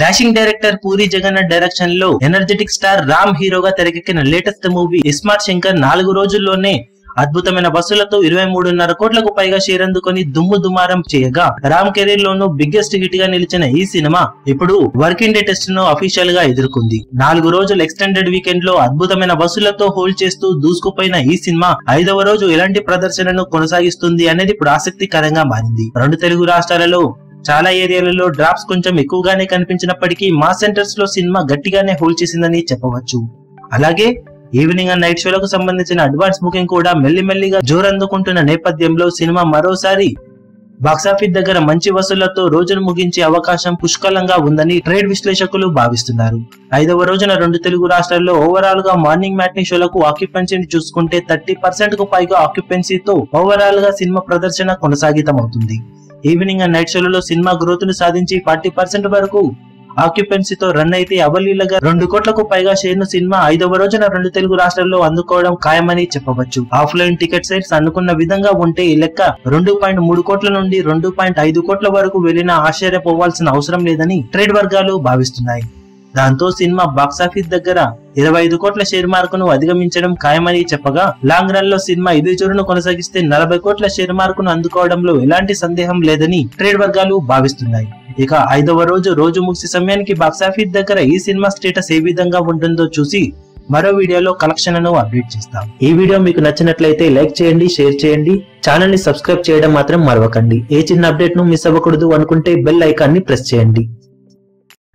Dashing director Puri Jagannadh డైరెక్షన్లో energetic star Ram హీరోగా తెరకెక్కిన లేటెస్ట్ మూవీ ఇస్మార్ట్ శంకర్ నాలుగు రోజుల్లోనే అద్భుతమైన బస్సులతో ఇరవై మూడున్నర కోట్లకు పైగా షేర్ అందుకొని దుమ్ము దుమారం చేయగా రామ్ కెరీర్ లోను బిగ్గెస్ట్ హిట్గా నిలిచిన ఈ సినిమా ఇప్పుడు వర్కింగ్ డే టెస్ట్ను అఫీషియల్గా ఎదుర్కొంది. నాలుగు రోజుల ఎక్స్టెండెడ్ వీకెండ్లో అద్భుతమైన బస్సులతో హోల్డ్ చేస్తూ దూసుకుపోయిన ఈ సినిమా ఐదవ రోజు ఎలాంటి ప్రదర్శనను కొనసాగిస్తుంది అనేది ఇప్పుడు ఆసక్తికరంగా మారింది. రెండు తెలుగు రాష్ట్రాలలో చాలా ఏరియాలలో డ్రాప్స్ కొంచెం ఎక్కువగానే కనిపించినప్పటికీ మా సెంటర్స్లో సినిమా గట్టిగానే హోల్డ్ చేసిందని చెప్పవచ్చు. అలాగే ఈవినింగ్ అండ్ నైట్ షోలకు సంబంధించిన అడ్వాన్స్ బుకింగ్ కూడా మెల్లిమెల్లిగా జోరందుకుంటున్న నేపథ్యంలో సినిమా మరోసారి బాక్సాఫీస్ దగ్గర మంచి వసూళ్ళతో రోజును ముగించే అవకాశం పుష్కలంగా ఉందని ట్రేడ్ విశ్లేషకులు భావిస్తున్నారు. ఐదవ రోజున రెండు తెలుగు రాష్ట్రాల్లో ఓవరాల్గా మార్నింగ్ మ్యాట్నీ షోలకు ఆక్యుపెన్సీని చూసుకుంటే థర్టీ పర్సెంట్కు పైగా ఆక్యుపెన్సీతో ఓవరాల్గా సినిమా ప్రదర్శన కొనసాగితమవుతుంది. ఈవినింగ్ అండ్ నైట్ షోలలో సినిమా గ్రోత్ను సాధించి ఫార్టీ పర్సెంట్ వరకు ఆక్యుపెన్సీతో రన్ అయితే అవలీలగా రెండు కోట్లకు పైగా షేర్ను సినిమా ఐదవ రోజున రెండు తెలుగు రాష్ట్రాల్లో అందుకోవడం ఖాయమని చెప్పవచ్చు. ఆఫ్లైన్ టికెట్ సైట్స్ అనుకున్న విధంగా ఉంటే ఈ లెక్క రెండు పాయింట్ మూడు కోట్ల నుండి రెండు పాయింట్ ఐదు కోట్ల వరకు వెళ్ళినా ఆశ్చర్యపోవాల్సిన అవసరం లేదని ట్రేడ్ వర్గాలు భావిస్తున్నాయి. దాంతో సినిమా బాక్సాఫీస్ దగ్గర ఇరవై ఐదు కోట్ల షేర్ మార్కును అధిగమించడం ఖాయమని చెప్పగా లాంగ్ రన్లో సినిమా ఇదే చోరును కొనసాగిస్తే నలభై కోట్ల షేర్ మార్కును అందుకోవడంలో ఎలాంటి సందేహం లేదని ట్రేడ్ వర్గాలు భావిస్తున్నాయి. ఇక ఐదవ రోజు రోజు ముగిసే సమయానికి బాక్సాఫీస్ దగ్గర ఈ సినిమా స్టేటస్ ఏ విధంగా ఉంటుందో చూసి మరో వీడియోలో కలెక్షన్ను అప్డేట్ చేస్తాం. ఈ వీడియో మీకు నచ్చినట్లయితే లైక్ చేయండి షేర్ చేయండి. ఛానల్ని సబ్స్క్రైబ్ చేయడం మాత్రం మరవకండి. ఏ చిన్న అప్డేట్ను మిస్ అవ్వకూడదు అనుకుంటే బెల్ ఐకాన్ని ప్రెస్ చేయండి.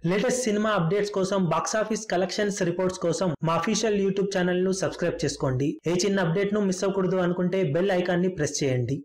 లేటెస్ట్ సినిమా అప్డేట్స్ కోసం బాక్సాఫీస్ కలెక్షన్స్ రిపోర్ట్స్ కోసం మా అఫీషియల్ యూట్యూబ్ ఛానల్ను సబ్స్క్రైబ్ చేసుకోండి. ఏ చిన్న అప్డేట్ను మిస్ అవ్వకూడదు అనుకుంటే బెల్ ఐకాన్ని ప్రెస్ చేయండి.